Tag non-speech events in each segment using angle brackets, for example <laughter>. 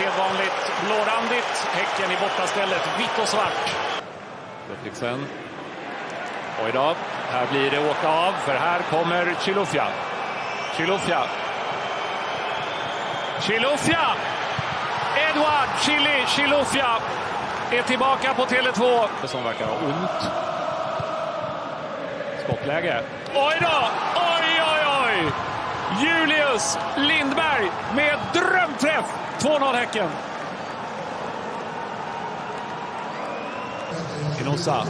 sedvanligt blårandigt. Häcken i bortastället, vitt och svart. Ludvigsen. Oj då, här blir det åka av, för här kommer Chilufya. Chilufya. Chilufya! Edward Chili Chilufya är tillbaka på Tele2. Som verkar ha ont. Skottläge. Oj då! Julius Lindberg med drömträff! 2-0 Häcken. Inosa.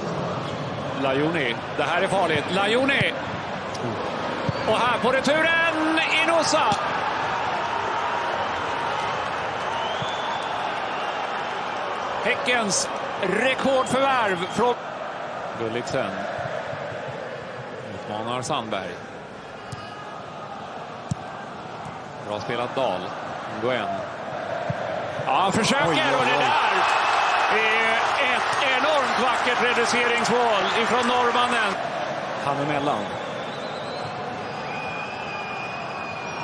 Lajoni. Det här är farligt. Lajoni! Och här på returen, Inosa! Häckens rekordförvärv från... Gulliksen. Utmanar Sandberg. Bra spelat Dahl. Nguyen. Ja, han försöker Oj, oj, och det oj. där är ett enormt vackert reduceringsmål ifrån norrmannen. Han emellan.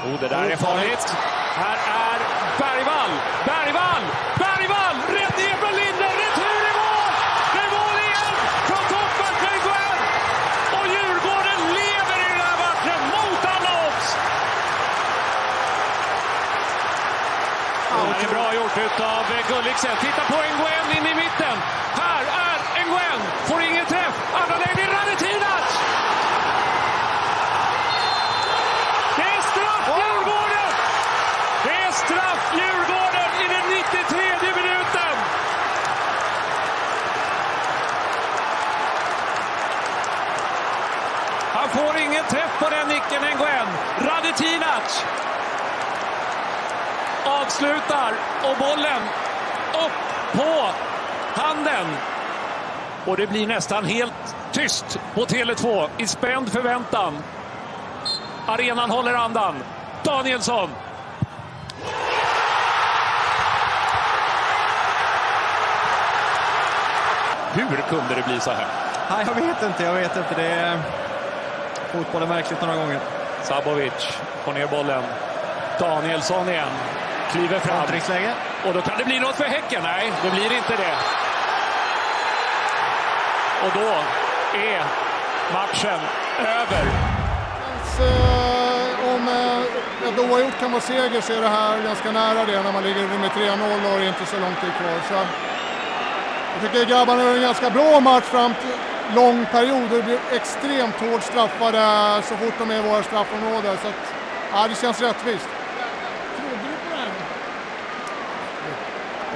Oh, det där är farligt. Här är Bergvall. Bergvall! Bergvall! Räddningen från Linde! Retur i mål! Det är mål igen från toppen för Nguyen! Och Djurgården lever i den här matchen mot alla odds! Ja, det är bra gjort utav Gulliksen. Titta på Nguyen in i mitten. Här är Nguyen. Får ingen träff. Andra läget är Radetinac! Det är straff Djurgården! Det är straff Djurgården i den 93 minuten! Han får ingen träff på den nicken, Nguyen. Radetinac avslutar och bollen på handen. Och det blir nästan helt tyst på Tele2 i spänd förväntan. Arenan håller andan. Danielsson. Hur kunde det bli så här? Nej, jag vet inte. Jag vet inte. Det är... Fotboll är märkligt några gånger. Sabovic får ner bollen. Danielsson igen. Kliver fram. Kontringsläge. Och då kan det bli något för Häcken. Nej, det blir inte det. Och då är matchen över. Alltså, om eh, ett oavgjort kan vara seger så är det här ganska nära det när man ligger med 3-0 och det är inte så lång tid kvar. Så jag tycker grabbarna gör en ganska bra match fram till lång period och det blir extremt hårt straffade så fort de är i våra straffområden. Så att, ja, det känns rättvist.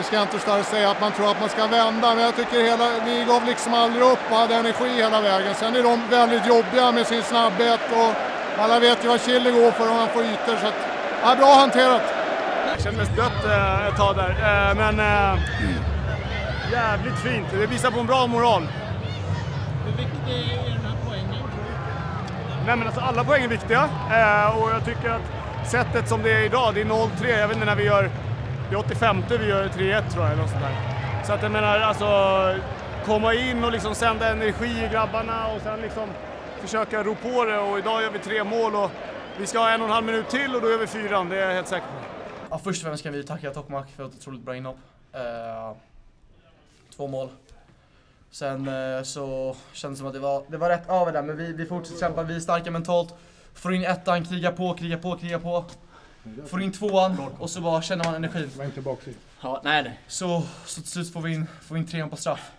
Det ska jag inte stå och säga att man tror att man ska vända, men jag tycker hela, vi gav liksom aldrig upp och hade energi hela vägen. Sen är de väldigt jobbiga med sin snabbhet och alla vet ju vad Chile går för om han får ytor. Så att, ja, bra hanterat. Jag kände mig dött eh, ett tag där, eh, men eh, jävligt fint. Det visar på en bra moral. Hur viktig är den här poängen? Nej, men alltså, alla poäng är viktiga eh, och jag tycker att sättet som det är idag, det är 0-3. Jag vet inte när vi gör, det är 85 vi gör 3-1 tror jag. Eller sånt där. Så att jag menar, alltså komma in och liksom sända energi i grabbarna och sen liksom försöka ro på det och idag gör vi tre mål och vi ska ha en och en halv minut till och då gör vi fyran, det är jag helt säker på. Ja, först och främst kan vi tacka Tokmak för ett otroligt bra inhopp. Eh, två mål. Sen eh, så kändes det som att det var, det var rätt över där, men vi, vi fortsätter kämpa. Vi är starka mentalt. Får in ettan, kriga på, kriga på, kriga på. Får in tvåan och så bara känner man energin. Ja, nej, nej. Så, så till slut får vi in, får vi in trean på straff.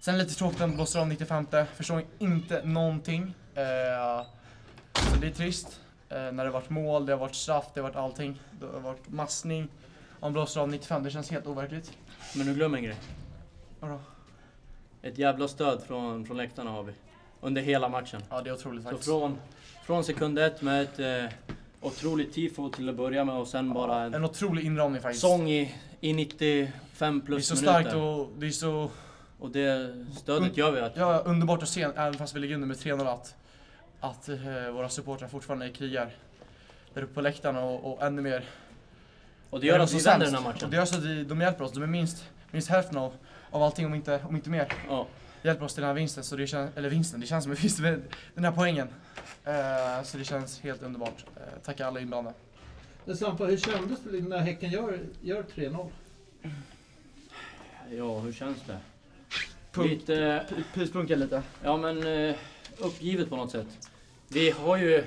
Sen lite tråkigt att den blåser av 95. Förstår inte någonting. Eh, så det är trist. Eh, när det har varit mål, det har varit straff, det har varit allting. Det har varit massning. Om blåser av 95, det känns helt overkligt. Men du glömmer en grej. Vadå? Ett jävla stöd från, från läktarna har vi. Under hela matchen. Ja, det är otroligt Så från, från sekund ett med ett eh, otroligt tifo till att börja med och sen bara en En otrolig inramning faktiskt. sång i, i 95 det är plus så minuter. starkt och det är så Och det stödet gör vi att ja, underbart att se, även fast vi ligger under med 3-0, att, att eh, våra supportrar fortfarande krigar. Där uppe på läktarna och, och ännu mer Och det gör de vi som vänder den här matchen. Och det gör så att de, de hjälper oss. De är minst, minst hälften av, av allting, om inte, om inte mer. Ja. Hjälper oss till den här vinsten. Så det känns, eller vinsten, det känns som en vinst med den här poängen. Eh, så det känns helt underbart. Eh, tackar alla inblandade. Men Sampa, hur kändes det när Häcken gör, gör 3-0? Ja, hur känns det? Punk. Lite... Pyspunka lite. Ja men eh, uppgivet på något sätt. Vi har ju,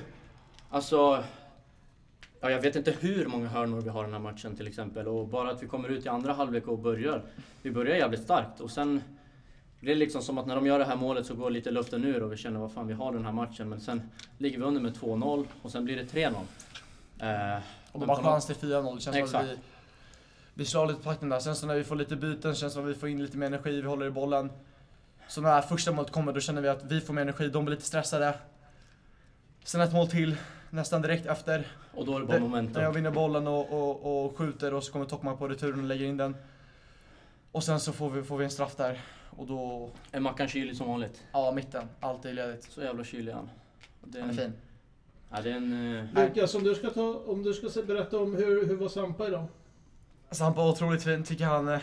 alltså, ja, jag vet inte hur många hörnor vi har i den här matchen till exempel. Och bara att vi kommer ut i andra halvlek och börjar. Vi börjar jävligt starkt och sen det liksom som att när de gör det här målet så går lite luften ur och vi känner vad fan vi har den här matchen. Men sen ligger vi under med 2-0 och sen blir det 3-0. Eh, Och de har chans till 4-0. Det känns som att Exakt. vi, vi slår lite på takten där. Sen så när vi får lite byten känns det som att vi får in lite mer energi, vi håller i bollen. Så när första målet kommer då känner vi att vi får mer energi, de blir lite stressade. Sen ett mål till, nästan direkt efter. Och då är det bara momentum. När jag vinner bollen och, och, och skjuter och så kommer Tokmak på returen och lägger in den. Och sen så får vi, får vi en straff där. Och då, Är Mackan kylig som vanligt? ja mitten, alltid ledigt. Så jävla kylig är han. Det är Han är en, fin. ja, det är en eh, Lukas, om du ska, ta, om du ska se- berätta om hur, hur var Sampa idag? Sampa var otroligt fin, tycker han eh,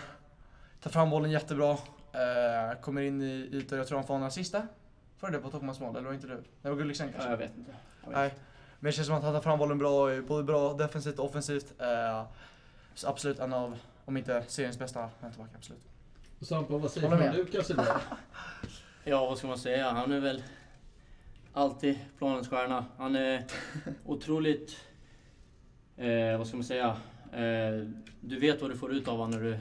tar fram bollen jättebra. Eh, kommer in i ytor, jag tror han får en assist där. Får det på Tokmans mål, eller var inte du? Det var Gulliksen ja, kanske? jag vet inte. Jag vet Nej. Men det känns som att han tar fram bollen bra, eh, både bra defensivt och offensivt. Eh, så absolut en av, om inte seriens bästa vänsterbackar, absolut. Och Sampa, vad säger du om. Lukas idag? <laughs> Ja, vad ska man säga? Han är väl alltid planens stjärna. Han är <laughs> otroligt... Eh, vad ska man säga? Eh, du vet vad du får ut av honom när du,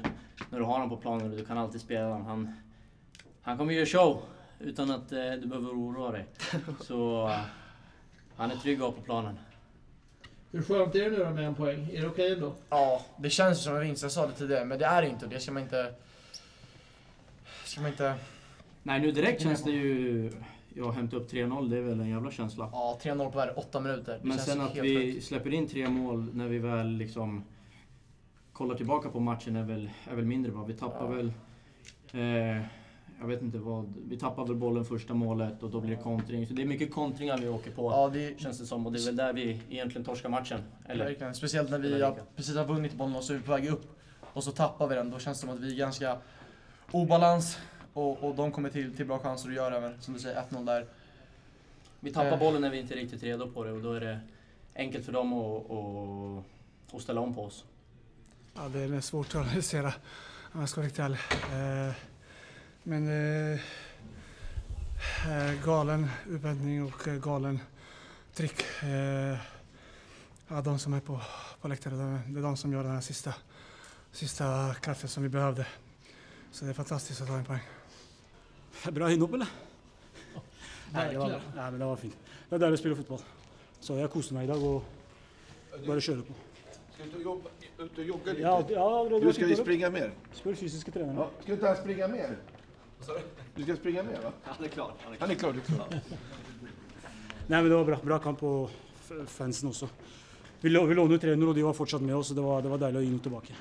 när du har honom på planen och du kan alltid spela honom. Han, han kommer göra show utan att eh, du behöver oroa dig. <laughs> Så eh, han är trygg på planen. Hur skönt är det nu då med en poäng? Är det okej ändå? Ja, det känns som en vinst, jag sa det tidigare, men det är det inte det ska man inte... Ska man inte... Nej, nu direkt känns det ju... Jag hämtar upp 3-0, det är väl en jävla känsla. Ja, 3-0 på varje 8 minuter. Det Men sen att vi sjukt. släpper in tre mål när vi väl liksom kollar tillbaka på matchen är väl, är väl mindre bra. Vi tappar Ja. väl... Eh, jag vet inte vad. Vi tappar väl bollen första målet och då blir det kontring. Så det är mycket kontringar vi åker på. Ja, det, Känns det som. Och det är väl där vi egentligen torskar matchen. Eller? Verkligen. Speciellt när vi har, precis har vunnit bollen och så är vi på väg upp. Och så tappar vi den. Då känns det som att vi är ganska obalans. Och, och de kommer till, till bra chanser att göra även, som du säger, 1-0 där. Vi tappar Eh. bollen när vi inte är riktigt redo på det och då är det enkelt för dem att, att, att ställa om på oss. Ja, det är svårt att analysera om jag ska vara riktigt ärlig. Eh, men eh, galen urvändning och galen trick. Eh, ja, de som är på, på läktaren, det- det är de som gör den här sista, sista kraften som vi behövde. Så det är fantastiskt att ta en poäng. Bra inhopp, eller? Nei, det var, nei, men det var fint. Det er deilig å spille fotball. Så jeg koste meg i dag og bare kjøre på. Ska du ut och jobba, ut och jogga lite? Ja, ja, det du ska ju springa mer. Spør fysiske trenerne. Ja. Ska inte han springa mer? Du ska springa mer va? Han är klar. Han är Han är klar, du är klar. <laughs> Nei, men det var bra. Bra kamp f- fansen også. Vi, vi lånte jo 300, og de var fortsatt med oss, så det var, det var deilig å gi noe tilbake.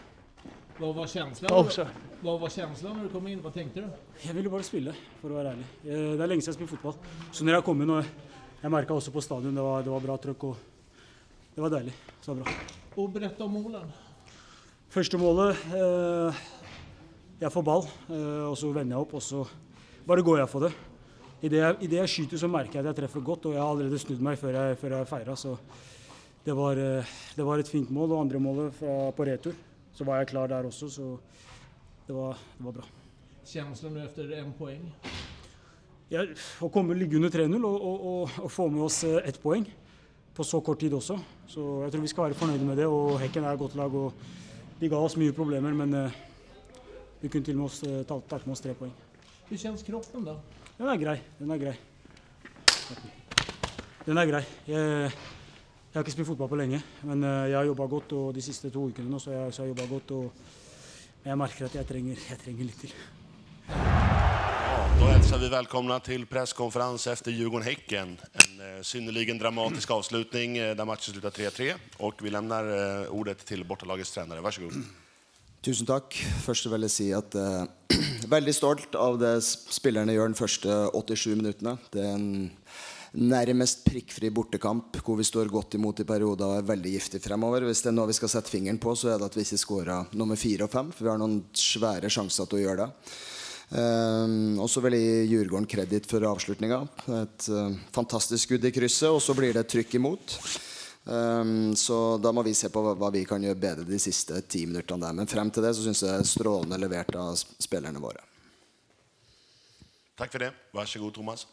Vad var känslan? Oh, så. Vad var känslan när du kom in? Vad tänkte du? Jeg ville bare spille, for å være ærlig. Eh, Det lenge siden jeg har spilt fotball. Så når jeg kom inn, og jeg merka også på stadion, det var, det var bra trøkk, og det var deilig. Så det bra. Och berätta om målen. Første målet eh, Jeg får ball, eh, og så vender jeg opp, og så bare går jeg for det. Idet jeg, i det jeg skyter, så merker jeg at jeg treffer godt, og jeg har allerede snudd meg før jeg, før jeg feira. Så det var, eh, det var et fint mål. Og andre målet fra, på retur, så var jeg klar der også, så det var, det var bra. Känslan nu efter en poäng. Ja, å komme ligge under 3-0 og, og, og, og få med oss eh, ett poeng på så kort tid også. Så jeg tror vi skal være fornøyde med det. og Hekken er et godt lag. og De ga oss mye problemer, men eh, vi kunne til og med oss, eh, ta- tatt med oss tre poeng. Hur känns kroppen då? Den er grei. Den er grei. Den er grei. Jeg, jeg har ikke spilt fotball på lenge, men eh, jeg har jobba godt. og De siste to ukene nå så har jeg, så har jeg jobba godt. og jeg merker at jeg trenger, jeg trenger litt til. Ja, då hälsar vi välkomna till presskonferens efter Djurgården-Häcken. En eh, synnerligen dramatisk avslutning eh, där matchen slutar 3-3. Och vi lämnar eh, ordet till bortalagets tränare. Varsågod. Tusen takk. Først vil jeg si at eh, <clears throat> veldig stolt av det s- spillerne gjør den første 87 minuttene. Det er en Närmast prickfri bortekamp hvor vi står godt imot i perioder og er veldig giftig fremover. Hvis det er noe vi skal sette fingeren på, så er det at vi ikke skårer nummer fire og fem. For vi har noen svære sjanser til å gjøre det. Ehm, um, og så vil jeg gi Djurgården kreditt for avslutninga. Et eh, fantastisk skudd i krysset, og så blir det trykk imot. Um, ehm, så da må vi se på hva, hva vi kan gjøre bedre de siste ti minuttene der. Men frem til det så syns jeg det er strålende levert av spelarna spillerne våre. Tack för det. Varsågod Thomas.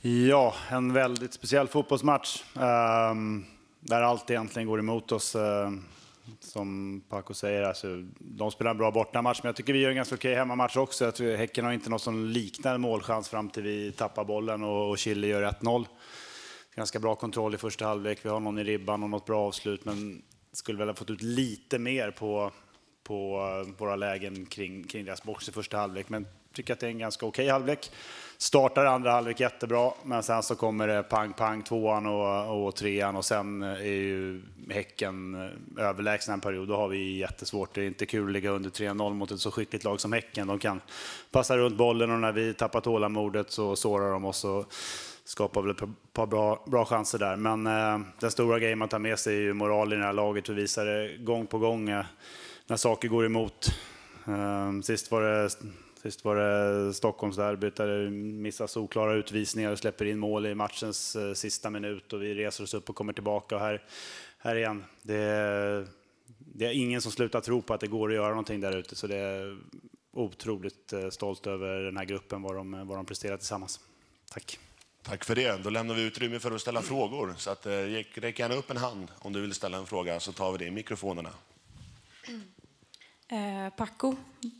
Ja, en väldigt speciell fotbollsmatch. Ehm, där allt egentligen går emot oss. Ehm, som Paco säger, alltså, de spelar en bra bortamatch, men jag tycker vi gör en ganska okej hemmamatch också. Jag tror Häcken har inte något som liknar en målchans fram till vi tappar bollen och, och Chile gör 1-0. Ganska bra kontroll i första halvlek. Vi har någon i ribban och något bra avslut, men skulle väl ha fått ut lite mer på, på eh, våra lägen kring, kring deras box i första halvlek. Men tycker att det är en ganska okej halvlek. Startar andra halvlek jättebra, men sen så kommer det pang, pang, tvåan och, och trean och sen är ju Häcken överlägsna en period. Då har vi jättesvårt. Det är inte kul att ligga under 3-0 mot ett så skickligt lag som Häcken. De kan passa runt bollen och när vi tappar tålamodet så sårar de oss och skapar väl ett par bra, bra chanser där. Men eh, den stora grejen man tar med sig är ju moralen i det här laget. Vi visar det gång på gång eh, när saker går emot. Eh, sist var det Sist var det Stockholmsderbyt där det missas oklara utvisningar och släpper in mål i matchens eh, sista minut och vi reser oss upp och kommer tillbaka. Och här, här igen, det är, det är ingen som slutar tro på att det går att göra någonting där ute. Så det är otroligt eh, stolt över den här gruppen, vad de, vad de presterar tillsammans. Tack. Tack för det. Då lämnar vi utrymme för att ställa frågor. Så att, eh, räck gärna upp en hand om du vill ställa en fråga så tar vi det i mikrofonerna. Eh, Paco,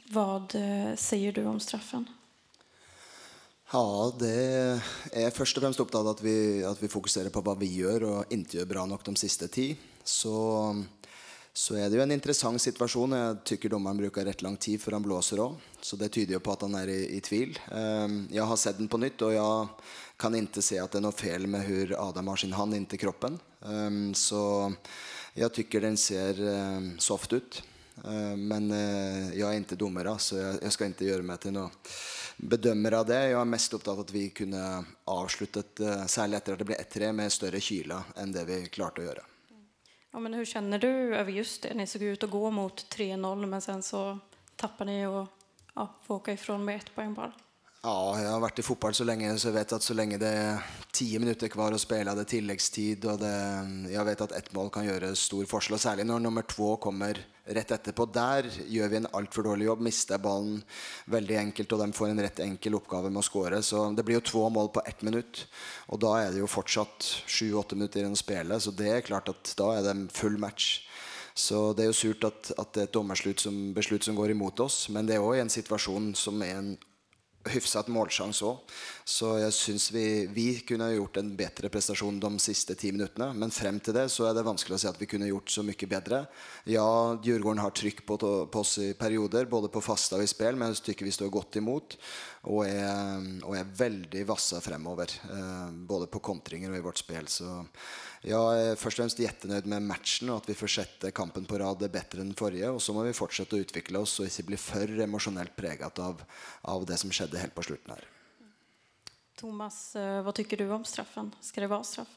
vad eh, säger du om straffen? Ja, det är först och främst upptaget att vi, att vi fokuserar på vad vi gör och inte gör bra nog de sista tio. Så, så är det ju en intressant situation. Jag tycker domaren brukar rätt lång tid för han blåser av. Så det tyder ju på att han är i, i tvivel. Ehm, jag har sett den på nytt, och jag kan inte se att det är något fel med hur Adam har sin hand till kroppen. Ehm, så jag tycker den ser ehm, soft ut. Ehm, Men eh, jeg er ikke dommer, så jeg, jeg skal ikke gjøre meg til noe bedømmer av det. Jeg er mest opptatt av at vi kunne avsluttet, eh, særlig etter at det ble 1-3, med større kyla enn det vi klarte å gjøre. Ja, men hur känner du över just det? Ni såg ut att gå mot 3-0 men sen så tappar ni och ja, får åka ifrån med ett poäng bara. Ja, jeg har vært i fotball så lenge, så jeg vet at så lenge det er ti minutter kvar å spille, det er tilleggstid, og det, jeg vet at ett mål kan gjøre stor. Og særlig når nummer to kommer rett etterpå. Der gjør vi en altfor dårlig jobb, mister ballen veldig enkelt, og de får en rett enkel oppgave med å skåre. Så det blir jo to mål på ett minutt, og da er det jo fortsatt sju-åtte minutter igjen å spille, så det er klart at da er det en full match. Så det er jo surt at, at det er et domarslut som, beslut som går imot oss, men det er òg en situasjon som er en hyfsat målsjanse òg. Så jeg syns vi, vi kunne ha gjort en bedre prestasjon de siste ti minuttene. Men frem til det så er det vanskelig å si at vi kunne gjort så mye bedre. Ja, Djurgården har trykk på, på oss i perioder, både på fasta og i spill, men jeg tycker vi står godt imot. Og er, og er veldig vassa fremover, eh, både på kontringer og i vårt spill. Så jeg er først og fremst jättenøyd med matchen, og at vi får kampen på rad er bedre enn den forrige. Og så må vi fortsette å utvikle oss og ikke bli for emosjonelt preget av, av det som skjedde helt på slutten her. Thomas, eh, vad tycker du om straffen? Ska det vara straff?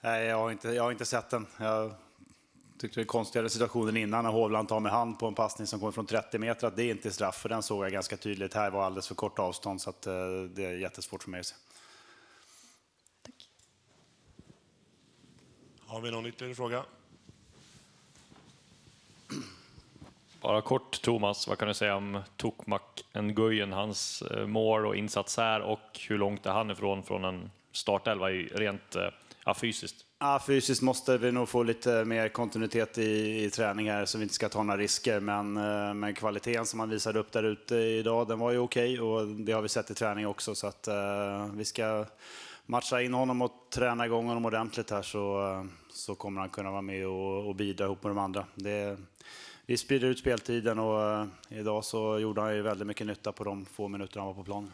Nej, jag har inte, jag har inte sett den. Jag tyckte det var konstigare situationen innan när Hovland tar med hand på en passning som kommer från 30 meter att det inte är straff. För den såg jag ganska tydligt. Här var alldeles för kort avstånd så att, eh, det är jättesvårt för mig att se. Har vi någon ytterligare fråga? Bara kort Thomas, vad kan du säga om Tokmak Nguyen, hans eh, mål och insats här och hur långt är han ifrån från en startelva rent eh, ja, fysiskt? Ja, fysiskt måste vi nog få lite mer kontinuitet i, i träning här så vi inte ska ta några risker. Men, eh, men kvaliteten som han visade upp där ute idag, den var ju okej och det har vi sett i träning också. Så att uh, vi ska matcha in honom och träna igång honom ordentligt här så, så kommer han kunna vara med och, och bidra ihop med de andra. Det, vi sprider ut speltiden och eh, idag så gjorde han ju väldigt mycket nytta på de få minuter han var på plan.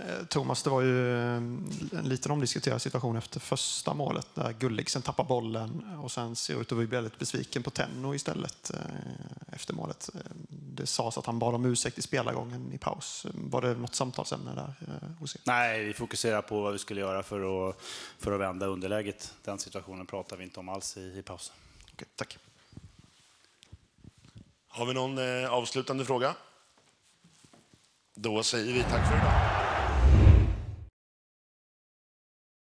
Eh, Thomas, det var ju eh, en liten omdiskuterad situation efter första målet där Gulliksen tappar bollen och sen ser ut att bli väldigt besviken på Tenno istället efter målet. Eh, Det sades att han bad om ursäkt i spelargången i paus. Var det något samtalsämne där eh, hos er? Nej, vi fokuserar på vad vi skulle göra för att, för att vända underläget. Den situationen pratar vi inte om alls i, i pausen. Okej, tack. Har vi någon eh, avslutande fråga? Då säger vi tack för idag.